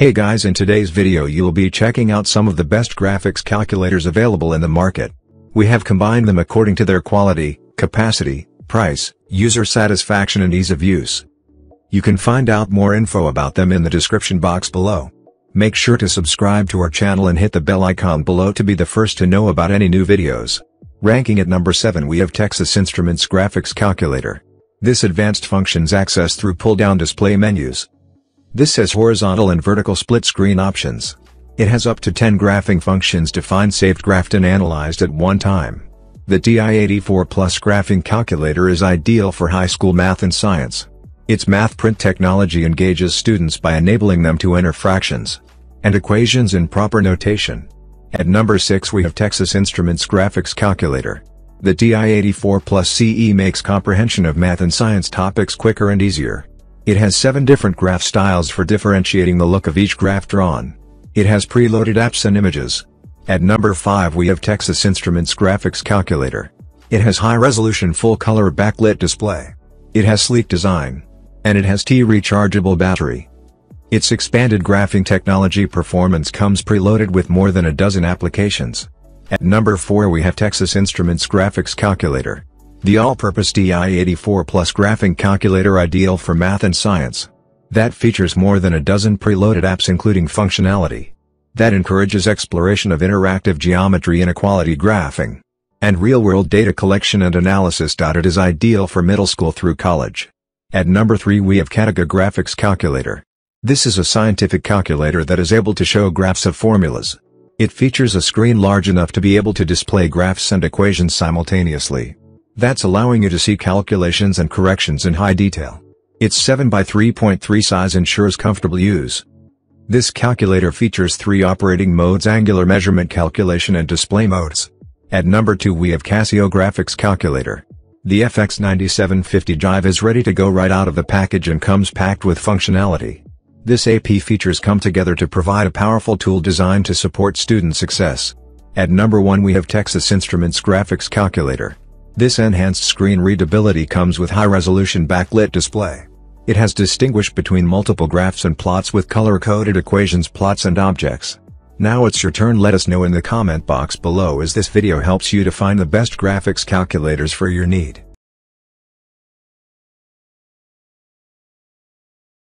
Hey guys in today's video you'll be checking out some of the best graphics calculators available in the market. We have combined them according to their quality, capacity, price, user satisfaction and ease of use. You can find out more info about them in the description box below. Make sure to subscribe to our channel and hit the bell icon below to be the first to know about any new videos. Ranking at number 7 we have Texas Instruments Graphics Calculator. This advanced functions access through pull-down display menus. This has horizontal and vertical split screen options. It has up to 10 graphing functions defined saved graphed and analyzed at one time. The TI-84 Plus graphing calculator is ideal for high school math and science. Its math print technology engages students by enabling them to enter fractions and equations in proper notation. At number 6 we have Texas Instruments Graphics Calculator. The TI-84 Plus CE makes comprehension of math and science topics quicker and easier. It has seven different graph styles for differentiating the look of each graph drawn. It has preloaded apps and images. At number 5 we have Texas Instruments Graphics Calculator. It has high-resolution full-color backlit display. It has sleek design. And it has T-rechargeable battery. Its expanded graphing technology performance comes preloaded with more than a dozen applications. At number 4 we have Texas Instruments Graphics Calculator. The all-purpose TI-84 Plus graphing calculator ideal for math and science. That features more than a dozen preloaded apps including functionality. That encourages exploration of interactive geometry inequality graphing. And real-world data collection and analysis. It is ideal for middle school through college. At number 3 we have Catiga Graphics Calculator. This is a scientific calculator that is able to show graphs of formulas, it features a screen large enough to be able to display graphs and equations simultaneously. That's allowing you to see calculations and corrections in high detail. Its 7 by 3.3 size ensures comfortable use. This calculator features three operating modes angular measurement calculation and display modes. At number 2 we have Casio Graphics Calculator. The FX9750 Jive is ready to go right out of the package and comes packed with functionality. This AP features come together to provide a powerful tool designed to support student success. At number 1 we have Texas Instruments Graphics Calculator. This enhanced screen readability comes with high-resolution backlit display. It has distinguished between multiple graphs and plots with color-coded equations plots and objects. Now it's your turn let us know in the comment box below as this video helps you to find the best graphics calculators for your need.